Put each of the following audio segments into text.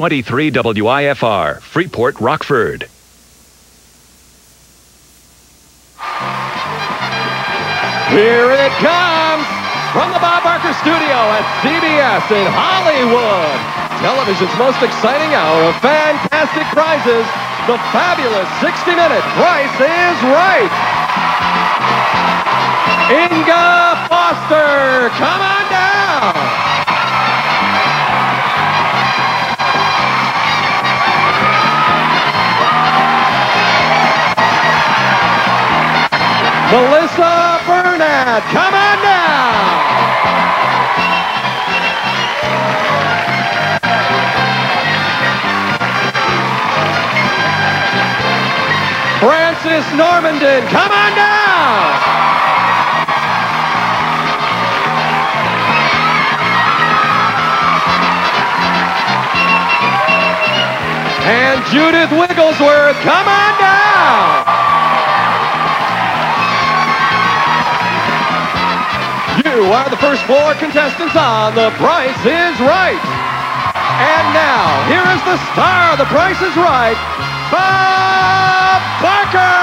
623 WIFR, Freeport, Rockford. Here it comes from the Bob Barker studio at CBS in Hollywood. Television's most exciting hour of fantastic prizes. The fabulous 60-minute Price is Right. Inga Foster, come on down. Melissa Burnett, come on down. Francis Normandin, come on down. And Judith Wigglesworth, come on down. Are the first four contestants on The Price is Right. And now, here is the star of The Price is Right, Bob Barker!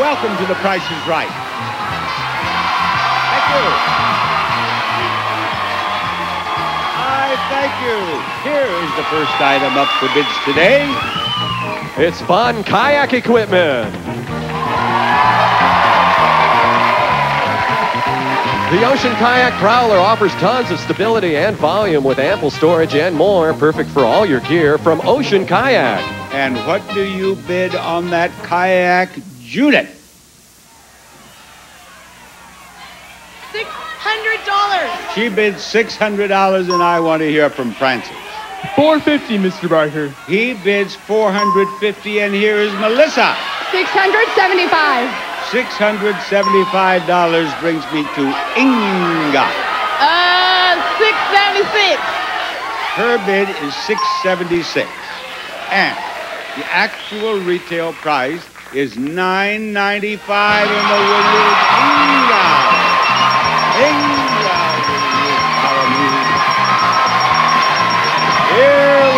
Welcome to The Price is Right. I thank you. Here is the first item up for bids today. It's fun kayak equipment. The Ocean Kayak Prowler offers tons of stability and volume with ample storage and more, perfect for all your gear from Ocean Kayak. And what do you bid on that kayak, Judith? Six hundred dollars. She bids $600, and I want to hear from Francis. 450, Mr. Barker. He bids 450, and here is Melissa. Six hundred seventy-five. $675 brings me to Inga. Uh, six seventy-six. Her bid is 676 And the actual retail price is 995 and the winner is Inga. Inga,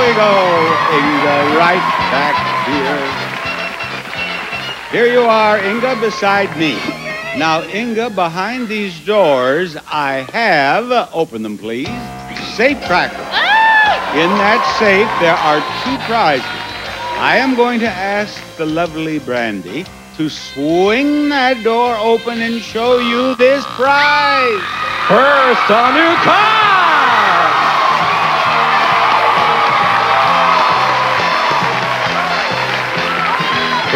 we go, Inga, right back here. Here you are, Inga, beside me. Now, Inga, behind these doors, I have, open them please, safe crackers. Ah! In that safe, there are two prizes. I am going to ask the lovely Brandy to swing that door open and show you this prize. First, a new car!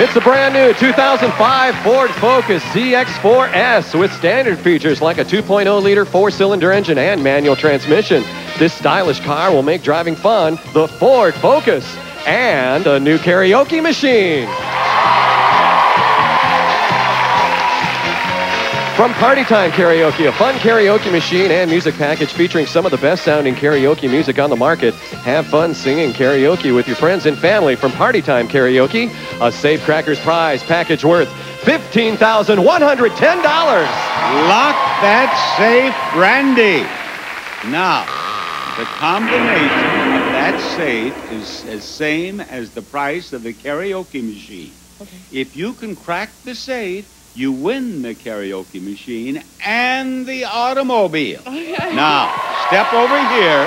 It's a brand new 2005 Ford Focus ZX4S with standard features like a 2.0 liter four cylinder engine and manual transmission. This stylish car will make driving fun. The Ford Focus and a new karaoke machine. From Party Time Karaoke, a fun karaoke machine and music package featuring some of the best sounding karaoke music on the market. Have fun singing karaoke with your friends and family from Party Time Karaoke. A Safe Crackers prize package worth $15,110. Lock that safe, Brandy. Now, the combination of that safe is as same as the price of the karaoke machine. If you can crack the safe, you win the karaoke machine and the automobile. Now, step over here,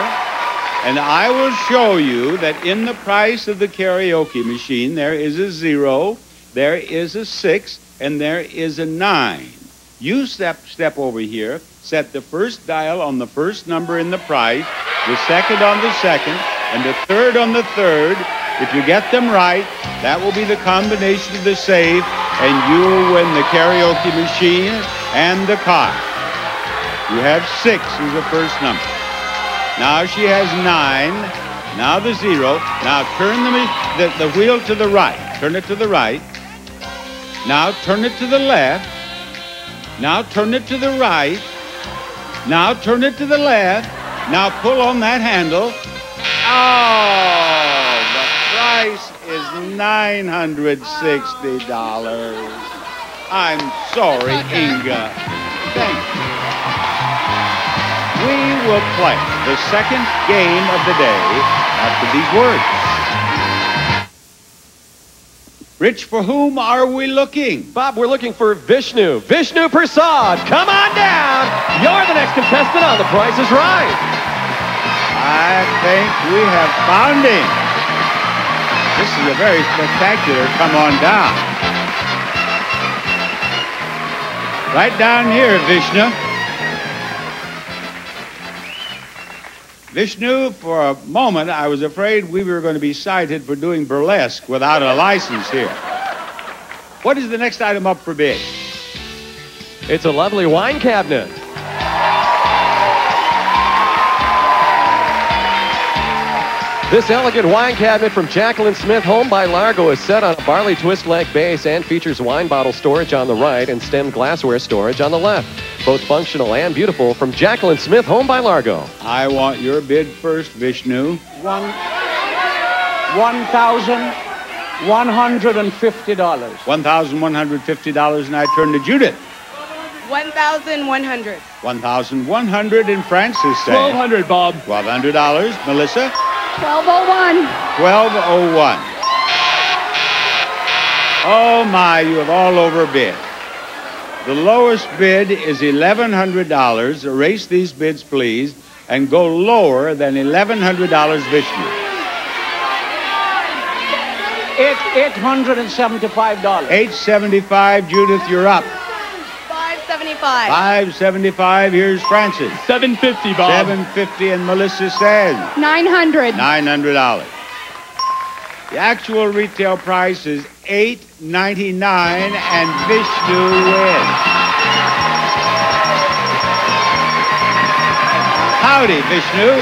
and I will show you that in the price of the karaoke machine, there is a zero, there is a six, and there is a nine. You step step over here, set the first dial on the first number in the price, the second on the second, and the third on the third. If you get them right, that will be the combination of the safe, and you will win the karaoke machine and the car. You have six as the first number. Now she has nine. Now the zero. Now turn the, the, the wheel to the right. Turn it to the right. Now turn it to the left. Now turn it to the right. Now turn it to the left. Now pull on that handle. Oh, $960. I'm sorry, Inga. Thank you. We will play the second game of the day after these words. Rich, for whom are we looking? Bob, we're looking for Vishnu. Vishnu Prasad, come on down. You're the next contestant on The Price is Right. I think we have found him. This is a very spectacular come on down. Right down here, Vishnu. Vishnu, for a moment, I was afraid we were going to be cited for doing burlesque without a license here. What is the next item up for bid? It's a lovely wine cabinet. This elegant wine cabinet from Jaclyn Smith Home by Largo is set on a barley twist leg base and features wine bottle storage on the right and stemmed glassware storage on the left. Both functional and beautiful from Jaclyn Smith Home by Largo. I want your bid first, Vishnu. One, one thousand one hundred and fifty dollars. $1,150, and I turn to Judith. 1,100. 1100 and Francis say. 1200, Bob. $1,200. Melissa? 1201. 1201. Oh my, you have all overbid. The lowest bid is $1,100. Erase these bids, please, and go lower than $1,100 Vishnu. Eight, eight hundred and seventy-five dollars. 875, Judith, you're up. 575. 575, here's Francis. 750, Bob. 750, and Melissa says 900. $900. The actual retail price is $8.99, and Vishnu wins. Howdy, Vishnu.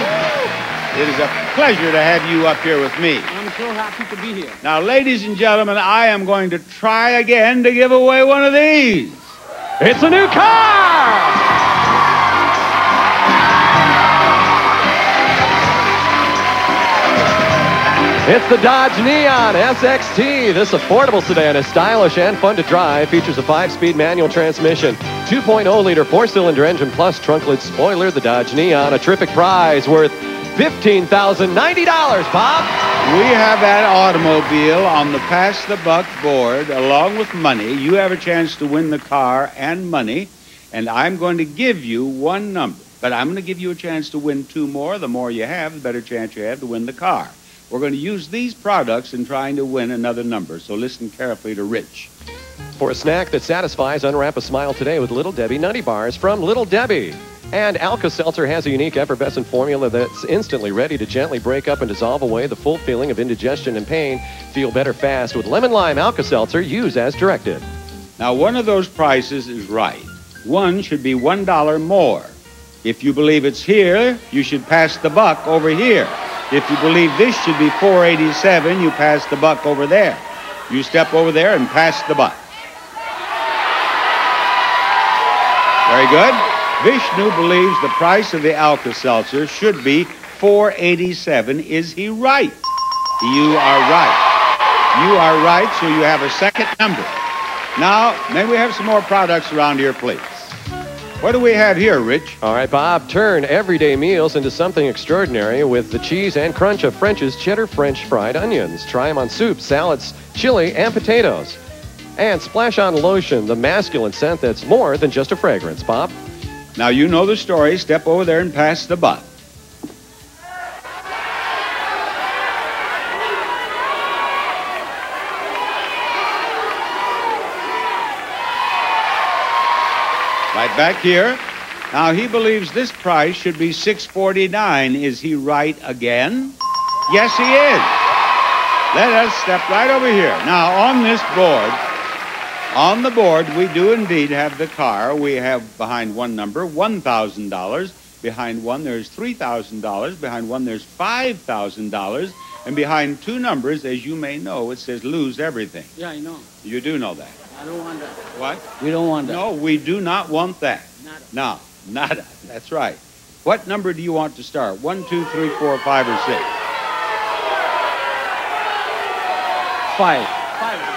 It is a pleasure to have you up here with me. I'm so happy to be here. Now, ladies and gentlemen, I am going to try again to give away one of these. It's a new car! It's the Dodge Neon SXT. This affordable sedan is stylish and fun to drive. Features a five-speed manual transmission, 2.0-liter four-cylinder engine plus trunk-lid spoiler. The Dodge Neon, a terrific prize worth $15,090, Bob. We have that automobile on the Pass the Buck board along with money. You have a chance to win the car and money, and I'm going to give you one number. But I'm going to give you a chance to win two more. The more you have, the better chance you have to win the car. We're going to use these products in trying to win another number, so listen carefully to Rich. For a snack that satisfies, unwrap a smile today with Little Debbie Nutty Bars from Little Debbie. And Alka-Seltzer has a unique effervescent formula that's instantly ready to gently break up and dissolve away the full feeling of indigestion and pain. Feel better fast with lemon lime Alka-Seltzer. Use as directed. Now, one of those prices is right. One should be $1 more. If you believe it's here, you should pass the buck over here. If you believe this should be 487, you pass the buck over there. You step over there and pass the buck. Very good. Vishnu believes the price of the Alka-Seltzer should be 487. Is he right? You are right. You are right, so you have a second number. Now, may we have some more products around here, please? What do we have here, Rich? All right, Bob, turn everyday meals into something extraordinary with the cheese and crunch of French's cheddar French fried onions. Try them on soup, salads, chili, and potatoes. And splash on lotion, the masculine scent that's more than just a fragrance, Bob. Now, you know the story. Step over there and pass the buck. Right back here. Now, he believes this price should be 649. Is he right again? Yes, he is. Let us step right over here. Now, on this board, on the board, we do indeed have the car. We have behind one number $1,000. Behind one, there's $3,000. Behind one, there's $5,000. And behind two numbers, as you may know, it says lose everything. Yeah, I know. You do know that. I don't want that. What? We don't want that. No, we do not want that. Nada. No, nada. That's right. What number do you want to start? One, two, three, four, five, or six? Five.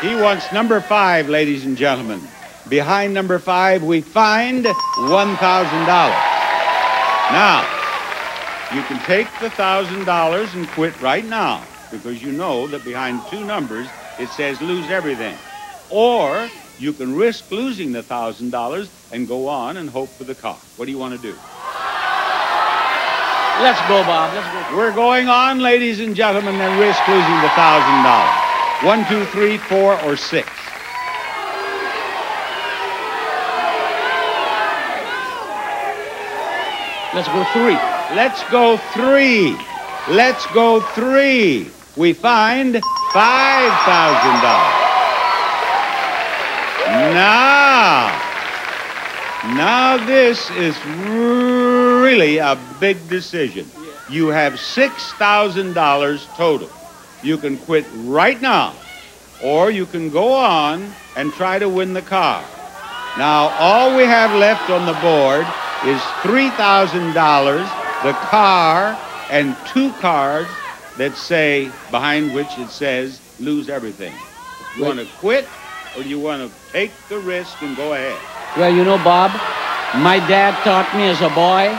He wants number five, ladies and gentlemen. Behind number five, we find $1,000. Now, you can take the $1,000 and quit right now because you know that behind two numbers, it says lose everything. Or you can risk losing the $1,000 and go on and hope for the car. What do you want to do? Let's go, Bob. Let's go. We're going on, ladies and gentlemen, and risk losing the $1,000. One, two, three, four, or six. Let's go three. Let's go three. Let's go three. We find $5,000. Now, now this is really a big decision. You have $6,000 total. You can quit right now, or you can go on and try to win the car. Now, all we have left on the board is $3,000, the car, and two cards that say, behind which it says, lose everything. You want to quit, or you want to take the risk and go ahead? Well, you know, Bob, my dad taught me as a boy,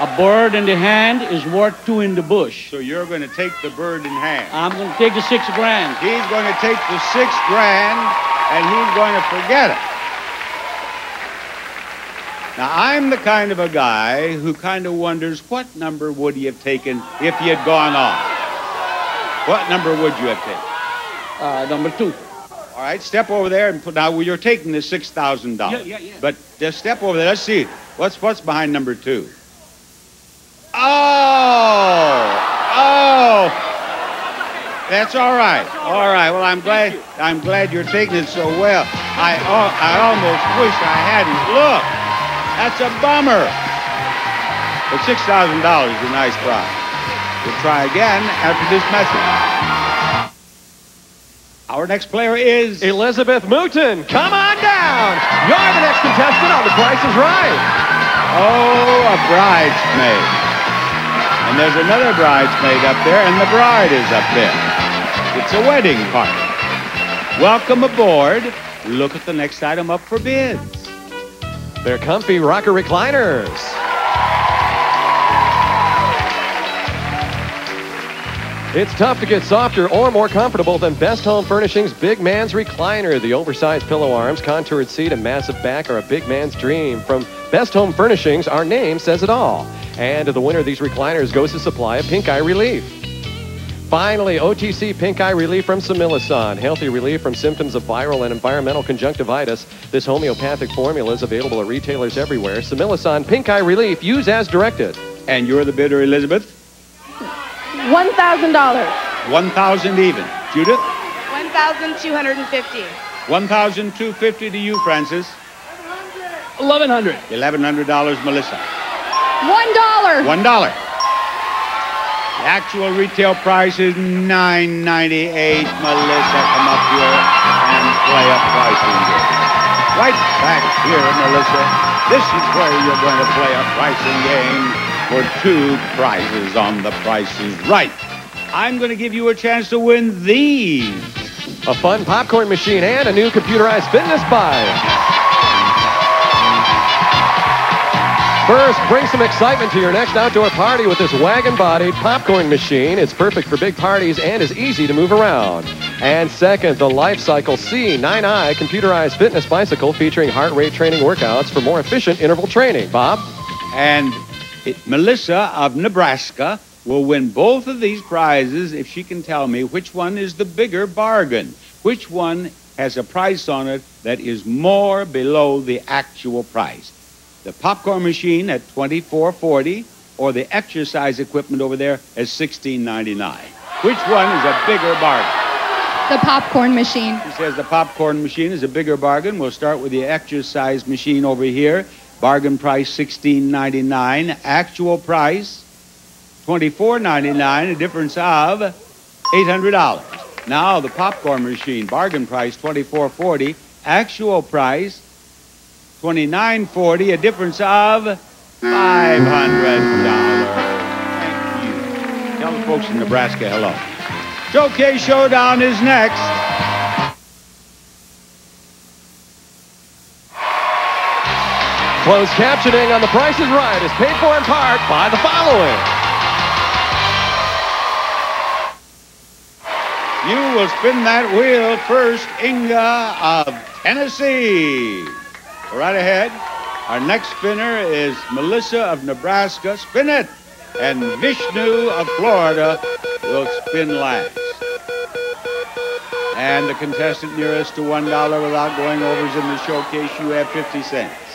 a bird in the hand is worth two in the bush. So you're going to take the bird in hand. I'm going to take the six grand. He's going to take the six grand, and he's going to forget it. Now, I'm the kind of a guy who kind of wonders what number would he have taken if he had gone on? What number would you have taken? Uh, number two. All right, step over there and put. Now you're taking the six thousand dollars. Yeah, yeah, yeah. But just step over there. Let's see. What's what's behind number two? Oh, oh. That's all right. All right. Well, I'm glad. I'm glad you're taking it so well. I I almost wish I hadn't. Look, that's a bummer. But six thousand dollars is a nice prize. We'll try again after this message. Our next player is Elizabeth Mooten, come on down. You're the next contestant on The Price is Right. Oh, a bridesmaid. And there's another bridesmaid up there, and the bride is up there. It's a wedding party. Welcome aboard. Look at the next item up for bids. They're comfy rocker recliners. It's tough to get softer or more comfortable than Best Home Furnishings Big Man's Recliner. The oversized pillow arms, contoured seat, and massive back are a big man's dream. From Best Home Furnishings, our name says it all. And to the winner of these recliners goes a supply of pink eye relief. Finally, OTC Pink Eye Relief from Similasan. Healthy relief from symptoms of viral and environmental conjunctivitis. This homeopathic formula is available at retailers everywhere. Similasan Pink Eye Relief. Use as directed. And you're the bidder, Elizabeth. $1,000. 1,000 even. Judith? 1,250. 1,250 to you, Francis. 1100. $1,100, Melissa. $1. One dollar. The actual retail price is nine ninety eight. Melissa, come up here and play a pricing game. Right back here, Melissa. This is where you're going to play a pricing game for two prizes on the Price is right. I'm going to give you a chance to win these. A fun popcorn machine and a new computerized fitness bike. First, bring some excitement to your next outdoor party with this wagon-bodied popcorn machine. It's perfect for big parties and is easy to move around. And second, the Life Cycle C9i computerized fitness bicycle featuring heart rate training workouts for more efficient interval training. Bob? And it, Melissa of Nebraska will win both of these prizes if she can tell me which one is the bigger bargain. Which one has a price on it that is more below the actual price. The popcorn machine at 24.40 or the exercise equipment over there at 16.99. Which one is a bigger bargain? The popcorn machine. He says the popcorn machine is a bigger bargain. We'll start with the exercise machine over here. Bargain price $16.99. Actual price $24.99. A difference of $800. Now the popcorn machine. Bargain price $24.40. Actual price $29.40. A difference of $500. Thank you. Tell the folks in Nebraska hello. Showcase Showdown is next. Closed captioning on The Price is Right is paid for in part by the following. You will spin that wheel first, Inga of Tennessee. Right ahead. Our next spinner is Melissa of Nebraska. Spin it. And Vishnu of Florida will spin last. And the contestant nearest to $1 without going overs in the showcase, you have 50 cents.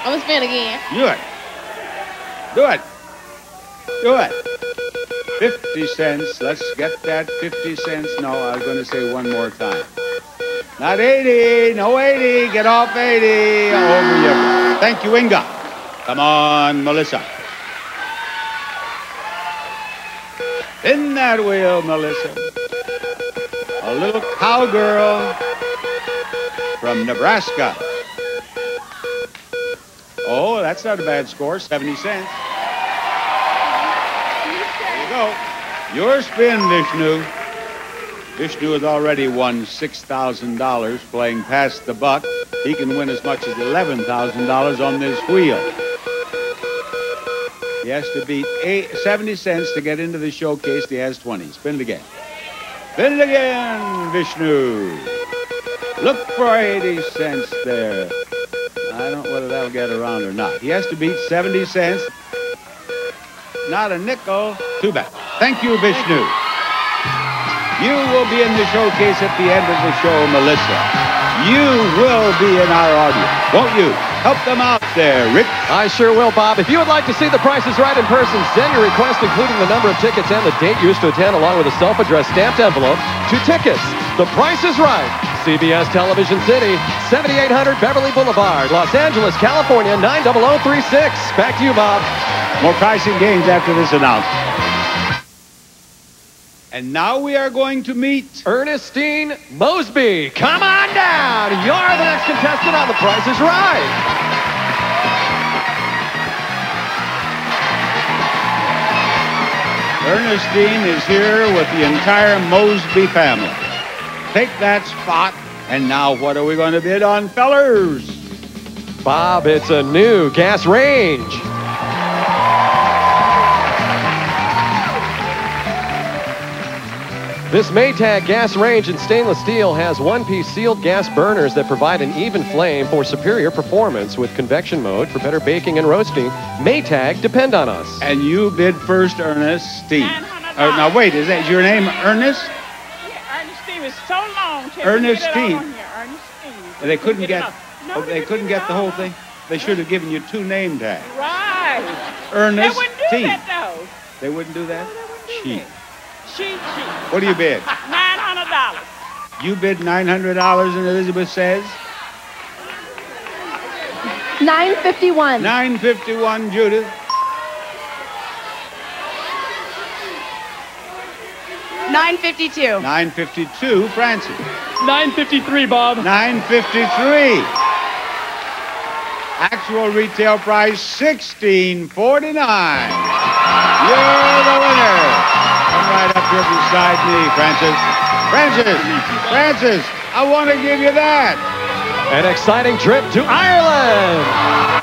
I'm gonna spin again. Do it. Do it. Do it. 50 cents. Let's get that 50 cents. No, I was going to say one more time. Not 80. No 80. Get off 80. Over you. Thank you, Inga. Come on, Melissa. In that wheel, Melissa. A little cowgirl from Nebraska. Oh, that's not a bad score. 70 cents. There you go. Your spin, Vishnu. Vishnu has already won $6,000 playing pass the buck. He can win as much as $11,000 on this wheel. He has to beat eight, 70 cents to get into the showcase. He has 20. Spin it again. Spin it again, Vishnu. Look for 80 cents there. I don't know whether that'll get around or not. He has to beat 70 cents. Not a nickel. Too bad. Thank you, Vishnu. You will be in the showcase at the end of the show, Melissa. You will be in our audience, won't you? Help them out there, Rich. I sure will, Bob. If you would like to see The Price is Right in person, send your request, including the number of tickets and the date you used to attend, along with a self-addressed stamped envelope, to tickets. The Price is Right. CBS Television City, 7800 Beverly Boulevard, Los Angeles, California, 90036. Back to you, Bob. More pricing games after this announcement. And now we are going to meet Ernestine Mosby. Come on down. You're the next contestant on The Price is Right. Ernestine is here with the entire Mosby family. Take that spot. And now what are we going to bid on, fellers? Bob, it's a new gas range. This Maytag gas range in stainless steel has one-piece sealed gas burners that provide an even flame for superior performance with convection mode for better baking and roasting. Maytag, depend on us. And you bid first, Ernestine. Uh, now wait, is that your name, Ernest? Yeah, Ernestine is so long. Till Ernestine. Get it on here. Ernestine. They couldn't get. No, oh, they couldn't get the whole thing. They should have given you two name tags. Right. Ernestine. They wouldn't do that though. They wouldn't do that. Cheap. Cheap, cheap. What do you bid? Nine hundred dollars. You bid nine hundred dollars, and Elizabeth says 951. nine fifty-one. Judith. Nine fifty-two. Nine fifty-two. Francis. 953, Bob. Nine fifty-three. Actual retail price sixteen forty-nine. You're the winner. Come right up here beside me, Francis. Francis. Francis. I want to give you that. An exciting trip to Ireland.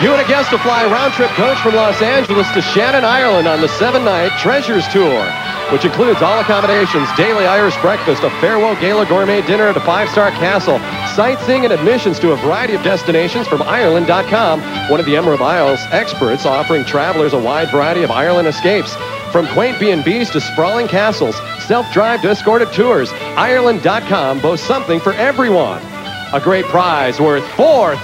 You and a guest will fly round-trip coach from Los Angeles to Shannon, Ireland on the seven-night Treasures Tour, which includes all accommodations, daily Irish breakfast, a farewell gala gourmet dinner at a five-star castle, sightseeing and admissions to a variety of destinations from Ireland.com, one of the Emerald Isles experts offering travelers a wide variety of Ireland escapes. From quaint B&Bs to sprawling castles, self-drive to escorted tours, Ireland.com boasts something for everyone. A great prize worth $4,000,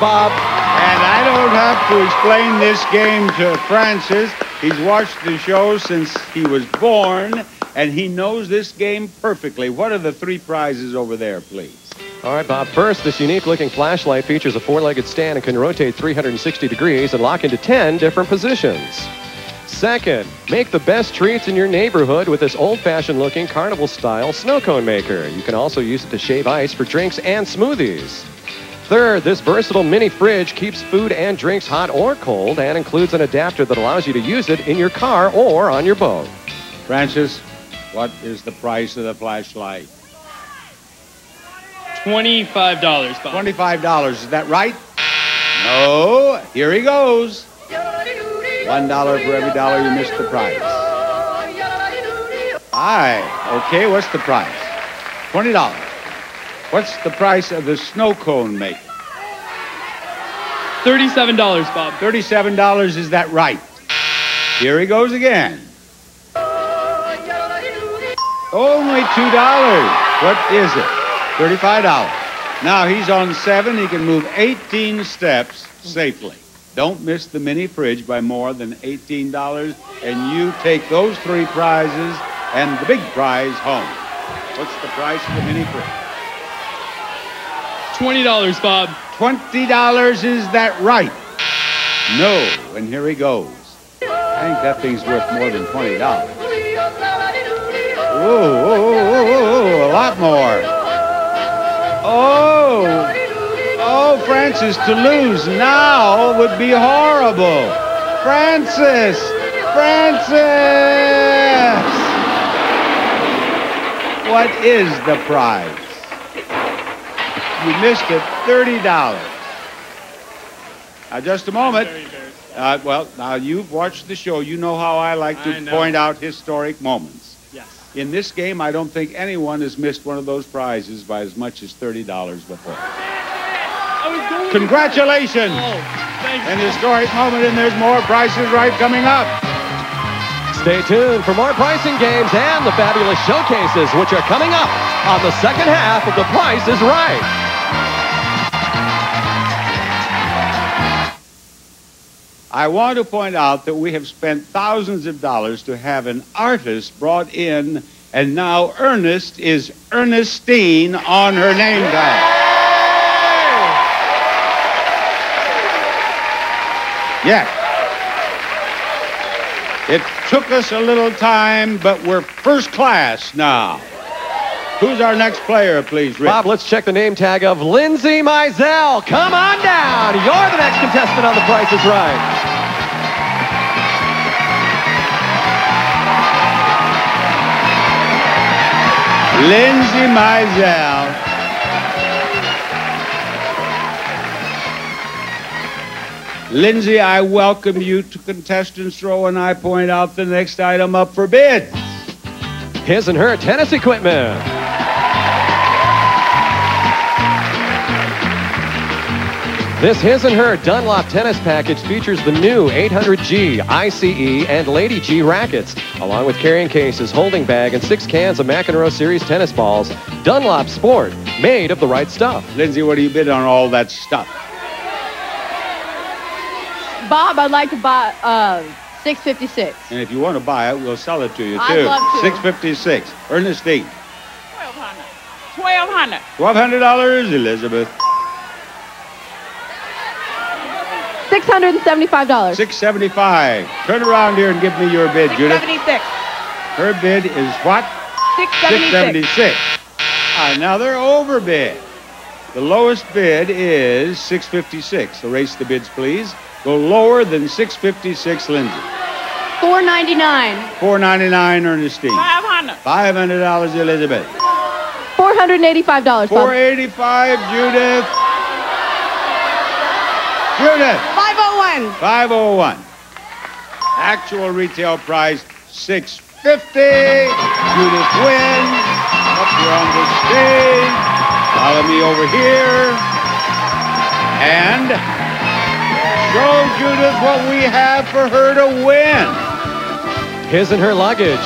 Bob. And I don't have to explain this game to Francis. He's watched the show since he was born, and he knows this game perfectly. What are the three prizes over there, please? All right, Bob. First, this unique-looking flashlight features a four-legged stand and can rotate 360 degrees and lock into 10 different positions. Second, make the best treats in your neighborhood with this old-fashioned looking carnival-style snow cone maker. You can also use it to shave ice for drinks and smoothies. Third, this versatile mini fridge keeps food and drinks hot or cold and includes an adapter that allows you to use it in your car or on your boat. Francis, what is the price of the flashlight? $25, Bob. $25. Is that right? No. Here he goes. One dollar for every dollar you missed the price. Aye. Okay, what's the price? Twenty dollars. What's the price of the snow cone maker? $37, Bob. Thirty-seven dollars. Is that right? Here he goes again. Only two dollars. What is it? Thirty-five dollars. Now he's on seven. He can move 18 steps safely. Don't miss the mini fridge by more than $18, and you take those three prizes and the big prize home. What's the price of the mini fridge? $20, Bob. $20. Is that right? No. And here he goes. I think that thing's worth more than $20. Whoa, whoa, whoa, whoa, whoa, a lot more. Oh, oh, Francis, to lose now would be horrible. Francis, Francis. What is the prize? You missed it, $30. Now, just a moment. Uh, well, now you've watched the show. You know how I like to I point out historic moments. Yes. In this game, I don't think anyone has missed one of those prizes by as much as $30 before. I was going Congratulations! Oh, thanks. An historic moment, and there's more Price is right coming up. Stay tuned for more pricing games and the fabulous showcases, which are coming up on the second half of The Price is Right. I want to point out that we have spent thousands of dollars to have an artist brought in, and now Ernest is Ernestine on her name tag. Yes. It took us a little time, but we're first class now. Who's our next player, please, Rich? Bob, let's check the name tag of Lindsay Mizell. Come on down. You're the next contestant on The Price is Right. Lindsay Mizell. Lindsay, I welcome you to Contestants Row, and I point out the next item up for bid. His and her tennis equipment. This His and Her Dunlop tennis package features the new 800G, ICE, and Lady G rackets, along with carrying cases, holding bag, and six cans of McEnroe Series tennis balls. Dunlop Sport, made of the right stuff. Lindsay, what do you bid on all that stuff? Bob, I'd like to buy uh, 656. And if you want to buy it, we'll sell it to you, too. I'd love to. 656 Ernestine. 1200 $1,200, Elizabeth. $675. 675 Turn around here and give me your bid, Judith. 676 Her bid is what? 676 676. Ah, overbid. The lowest bid is 656. Erase the bids, please. Go lower than 656, Lindsay. 499 499 Ernestine. 500 $500, Elizabeth. $485, Bob. 485 Judith. Judith. 501 501. Actual retail price 650. Judith wins. Up here on the stage. Follow me over here. And show Judith what we have for her to win. His and Her luggage,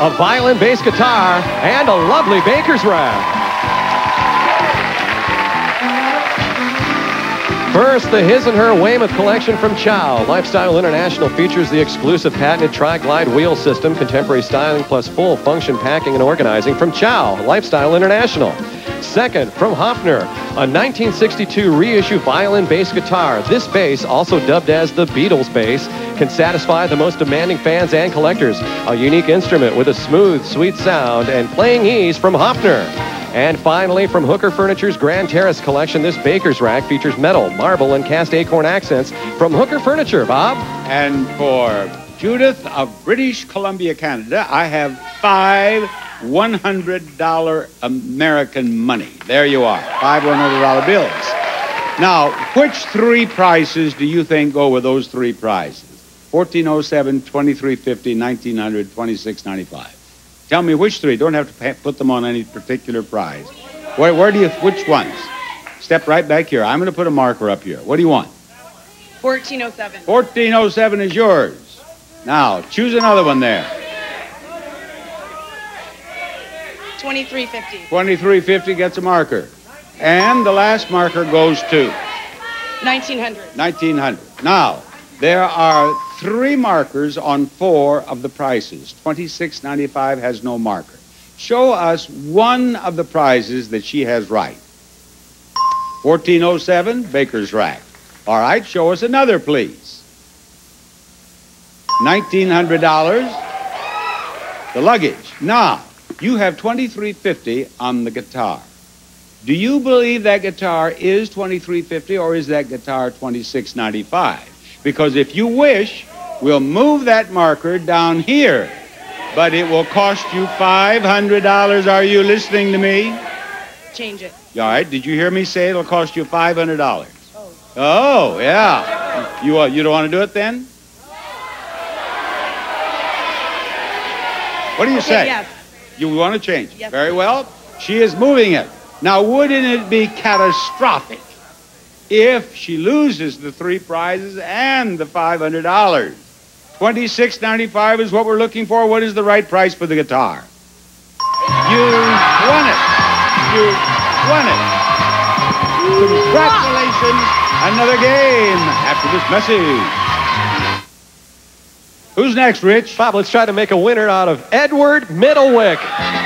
a violin bass guitar, and a lovely baker's rack. First, the His and Her Weymouth collection from Ciao. Lifestyle International features the exclusive patented Tri-Glide wheel system, contemporary styling plus full function packing and organizing from Ciao. Lifestyle International. Second, from Hofner, a 1962 reissue violin bass guitar. This bass, also dubbed as the Beatles bass, can satisfy the most demanding fans and collectors. A unique instrument with a smooth, sweet sound and playing ease from Hofner. And finally, from Hooker Furniture's Grand Terrace collection, this baker's rack features metal, marble, and cast acorn accents from Hooker Furniture. Bob? And for Judith of British Columbia, Canada, I have five $100 American money. There you are, five $100 bills. Now, which three prices do you think go with those three prices? 1407, 2350, 1900, 2695. Tell me which three. Don't have to put them on any particular prize. Where, where do you, which ones? Step right back here. I'm going to put a marker up here. What do you want? 1407. 1407 is yours. Now, choose another one there. 2350. 2350 gets a marker. And the last marker goes to 1900. 1900. Now, there are three markers on four of the prices. 2695 has no marker. Show us one of the prizes that she has right. 1407, Baker's Rack. All right, show us another, please. $1,900, the luggage. Now, you have 2350 on the guitar. Do you believe that guitar is 2350 or is that guitar 2695? Because if you wish, we'll move that marker down here. But it will cost you $500. Are you listening to me? Change it. All right. Did you hear me say it'll cost you $500? Oh. Oh, yeah. You, uh, you don't want to do it then? What do you Okay, say? yes. You want to change? Yes. Very well. She is moving it. Now, wouldn't it be catastrophic if she loses the three prizes and the $500? Twenty-six ninety-five is what we're looking for. What is the right price for the guitar? You won it. You won it. Congratulations. Another game after this message. Who's next, Rich? Bob, let's try to make a winner out of Edward Middlewick.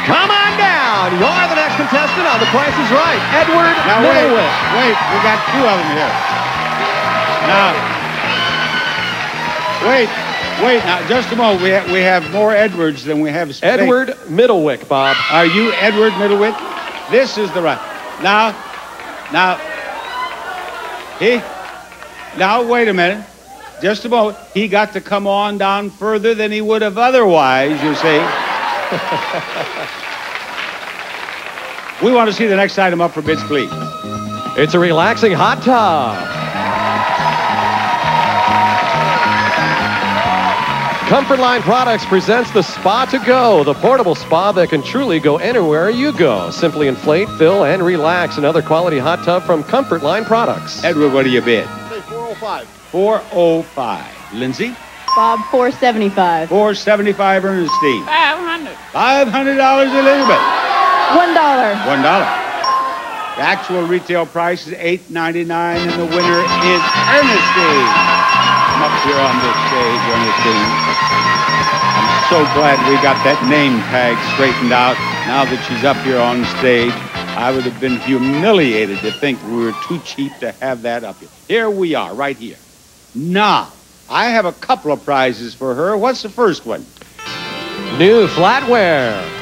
Come on down. You're the next contestant on The Price is Right. Edward Now wait, Middlewick. wait, we got two of them here. Now, wait, wait. Now, just a moment. We ha- we have more Edwards than we have. space. Edward Middlewick, Bob. Are you Edward Middlewick? This is the right. Now, now, he. Now, wait a minute. Just a moment. He got to come on down further than he would have otherwise. You see. we want to see the next item up for bids, please. It's a relaxing hot tub. Comfortline Products presents the Spa to Go, the portable spa that can truly go anywhere you go. Simply inflate, fill, and relax. Another quality hot tub from Comfortline Products. Edward, what do you bid? Say 405. 405. Lindsay? Bob, 475. 475 Ernestine. 500. $500 Elizabeth. One dollar. One dollar. The actual retail price is eight ninety nine, and the winner is Ernestine. Come up here on this stage, Ernestine. I'm so glad we got that name tag straightened out. Now that she's up here on stage, I would have been humiliated to think we were too cheap to have that up here. Here we are, right here. Now, I have a couple of prizes for her. What's the first one? New flatware.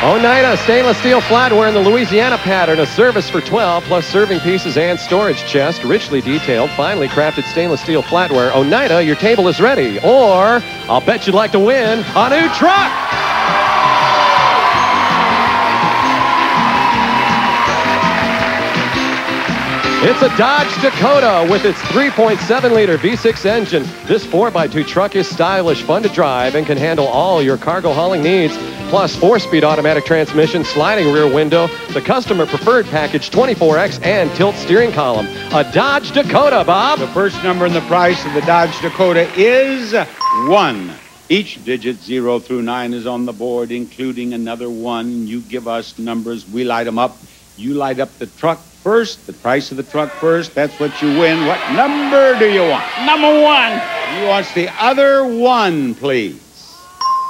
Oneida stainless steel flatware in the Louisiana pattern, a service for 12 plus serving pieces and storage chest, richly detailed, finely crafted stainless steel flatware. Oneida, your table is ready. Or I'll bet you'd like to win a new truck. It's a Dodge Dakota with its 3.7 liter V6 engine. This 4x2 truck is stylish, fun to drive, and can handle all your cargo hauling needs. Plus, four speed automatic transmission, sliding rear window, the customer preferred package 24X, and tilt steering column. A Dodge Dakota, Bob. The first number in the price of the Dodge Dakota is one. Each digit, zero through nine, is on the board, including another one. You give us numbers, we light them up. You light up the truck first, the price of the truck first. That's what you win. What number do you want? Number one. He wants the other one, please.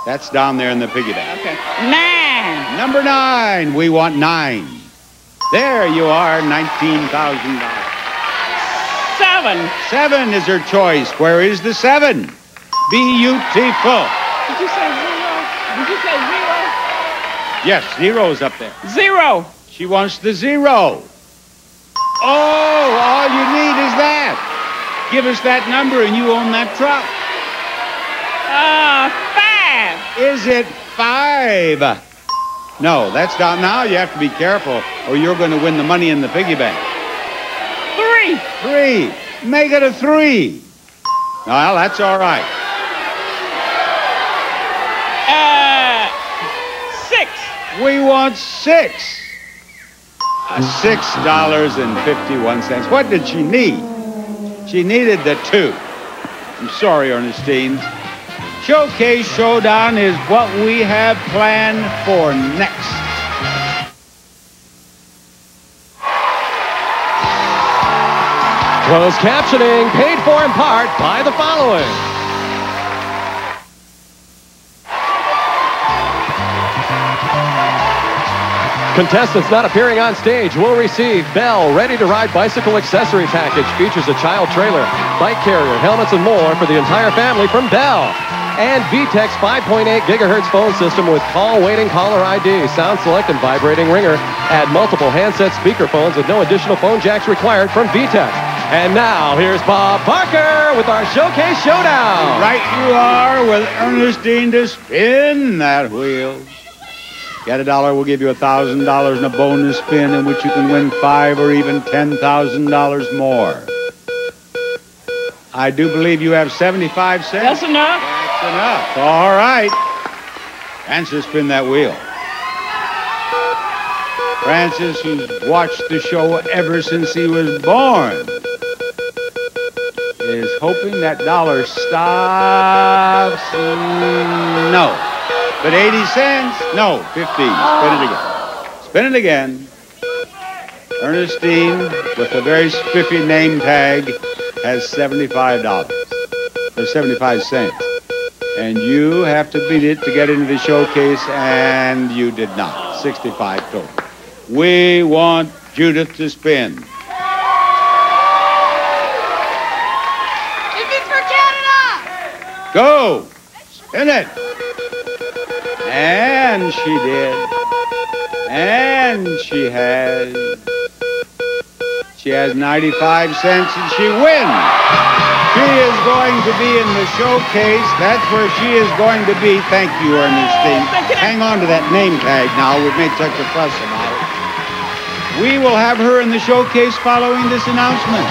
That's down there in the piggy bank. Okay. Nine. Number nine, we want nine. There you are, $19,000. Seven. Seven is her choice. Where is the seven? Beautiful. Did you say zero? Did you say zero? Yes, zero's up there. Zero. She wants the zero. Oh, all you need is that. Give us that number and you own that truck. Uh, five. Is it five? No, that's not. Now you have to be careful or you're going to win the money in the piggy bank. Three. Three. Make it a three. Well, that's all right. Uh, six. We want six. Uh, Six dollars and fifty-one cents. What did she need? She needed the two. I'm sorry, Ernestine. Showcase Showdown is what we have planned for next. Closed captioning paid for in part by the following. Contestants not appearing on stage will receive Bell Ready to Ride Bicycle Accessory Package. Features a child trailer, bike carrier, helmets, and more for the entire family from Bell. And VTech 5.8 gigahertz phone system with call waiting caller ID, sound select, and vibrating ringer. Add multiple handset speakerphones with no additional phone jacks required from VTech. And now here's Bob Barker with our Showcase Showdown. Right you are with Ernestine to spin that wheel. Get a dollar, we'll give you a thousand dollars in a bonus spin in which you can win five or even ten thousand dollars more. I do believe you have 75 cents. That's enough. That's enough. All right. Francis, spin that wheel. Francis, who's watched the show ever since he was born, is hoping that dollar stops. No. But 80 cents? No. 50. Spin it again. Spin it again. Ernestine, with a very spiffy name tag, has $75. Or 75 cents. And you have to beat it to get into the showcase, and you did not. 65 total. We want Judith to spin. If it's for Canada! Go! Spin it! And she did. And she has. She has 95 cents and she wins. She is going to be in the showcase. That's where she is going to be. Thank you, Ernestine. Oh, Hang on to that name tag now. We've made such a fuss about it. We will have her in the showcase following this announcement.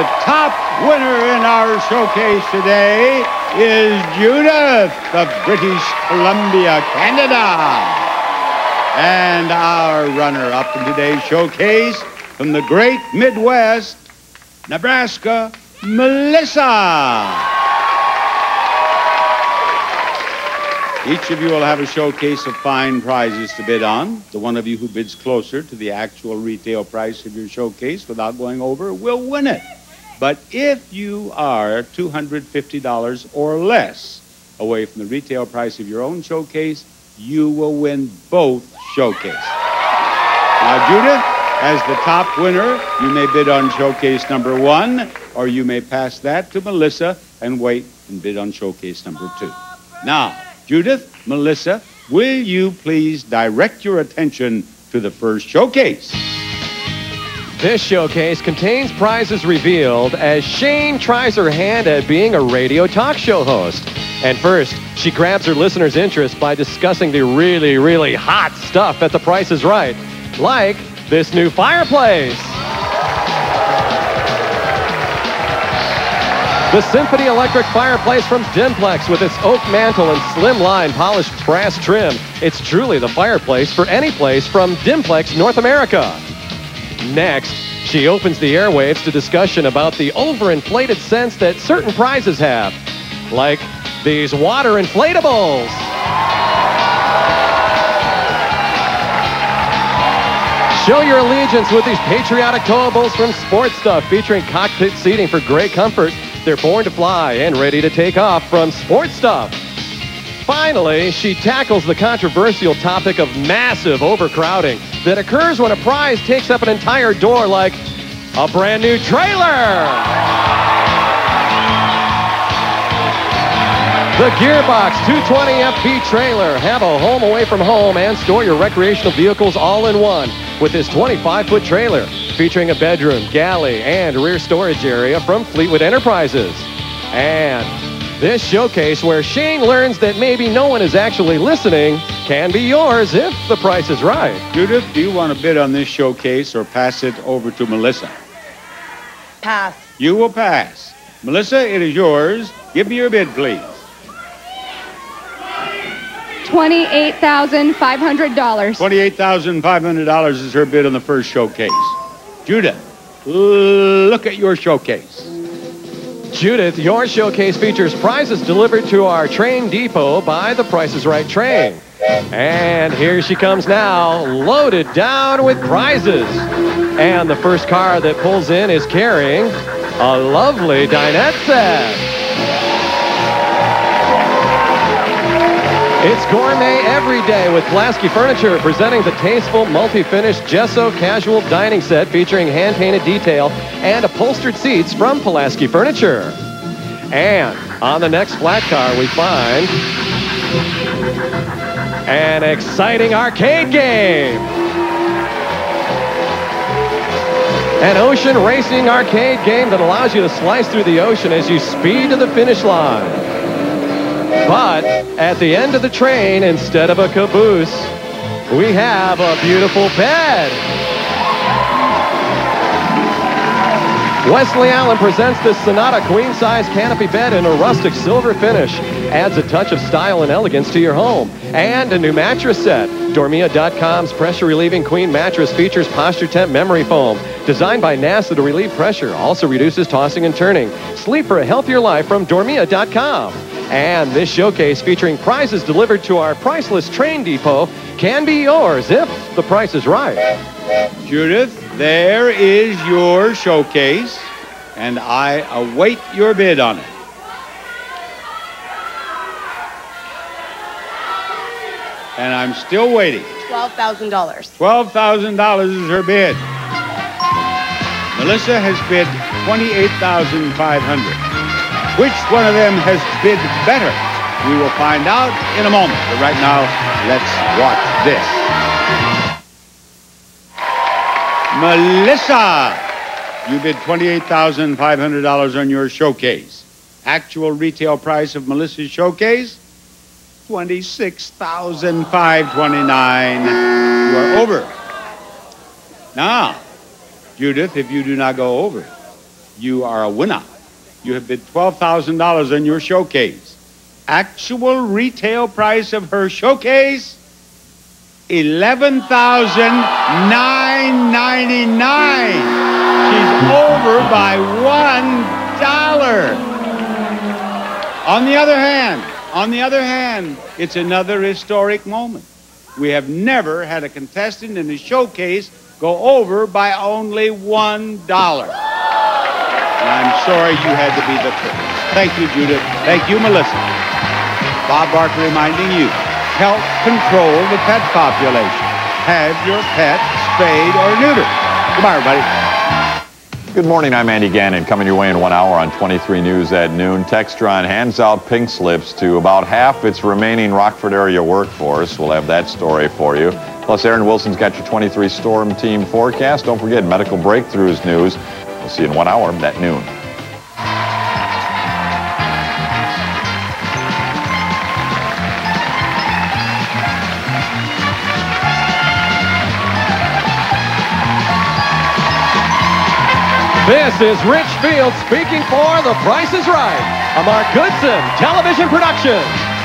The top winner in our showcase today is Judith of British Columbia, Canada. And our runner-up in today's showcase from the great Midwest, Nebraska, Melissa. Each of you will have a showcase of fine prizes to bid on. The one of you who bids closer to the actual retail price of your showcase without going over will win it. But if you are $250 or less away from the retail price of your own showcase, you will win both showcases. Now, Judith, as the top winner, you may bid on showcase number one, or you may pass that to Melissa and wait and bid on showcase number two. Now, Judith, Melissa, will you please direct your attention to the first showcase? This showcase contains prizes revealed as Shane tries her hand at being a radio talk show host. And first, she grabs her listeners' interest by discussing the really, really hot stuff at the Price is Right, like this new fireplace. The Symphony Electric fireplace from Dimplex with its oak mantle and slimline polished brass trim. It's truly the fireplace for any place from Dimplex North America. Next, she opens the airwaves to discussion about the overinflated sense that certain prizes have, like these water inflatables. Show your allegiance with these patriotic towables from Sports Stuff featuring cockpit seating for great comfort. They're born to fly and ready to take off from Sports Stuff. Finally, she tackles the controversial topic of massive overcrowding that occurs when a prize takes up an entire door like a brand new trailer. The Gearbox 220 FP trailer. Have a home away from home and store your recreational vehicles all in one with this 25-foot trailer featuring a bedroom, galley, and rear storage area from Fleetwood Enterprises. And this showcase where Shane learns that maybe no one is actually listening can be yours if the price is right. Judith, do you want to bid on this showcase or pass it over to Melissa? Pass. You will pass. Melissa, it is yours. Give me your bid, please. $28,500. $28,500 is her bid on the first showcase. Judith, look at your showcase. Judith, your showcase features prizes delivered to our train depot by the Price is Right train. And here she comes now, loaded down with prizes. And the first car that pulls in is carrying a lovely dinette set. It's gourmet every day with Pulaski Furniture presenting the tasteful multi-finished gesso casual dining set featuring hand-painted detail and upholstered seats from Pulaski Furniture. And on the next flat car we find an exciting arcade game. An ocean racing arcade game that allows you to slice through the ocean as you speed to the finish line. But at the end of the train, instead of a caboose, we have a beautiful bed. Wesley Allen presents this Sonata queen-size canopy bed in a rustic silver finish. Adds a touch of style and elegance to your home. And a new mattress set. Dormia.com's pressure-relieving queen mattress features posture temp memory foam. Designed by NASA to relieve pressure. Also reduces tossing and turning. Sleep for a healthier life from Dormia.com. And this showcase featuring prizes delivered to our priceless train depot can be yours if the price is right. Judith, there is your showcase, and I await your bid on it. And I'm still waiting. $12,000. $12,000 is her bid. Melissa has bid 28500 Which one of them has bid better? We will find out in a moment. But right now, let's watch this. Melissa, you bid $28,500 on your showcase. Actual retail price of Melissa's showcase, 26,529. You are over. Now, Judith, if you do not go over, you are a winner. You have bid $12,000 on your showcase. Actual retail price of her showcase, $11,999. She's over by one dollar. On the other hand, on the other hand, it's another historic moment. We have never had a contestant in a showcase go over by only one dollar. And I'm sorry you had to be the first. Thank you, Judith. Thank you, Melissa. Bob Barker reminding you, help control the pet population. Have your pet spayed or neutered. Goodbye, everybody. Good morning, I'm Andy Gannon, coming your way in one hour on 23 News at noon. Textron hands out pink slips to about half its remaining Rockford area workforce. We'll have that story for you. Plus, Aaron Wilson's got your 23 Storm Team forecast. Don't forget Medical Breakthroughs news. We'll see you in one hour at noon. This is Rich Fields speaking for The Price is Right, a Mark Goodson television production.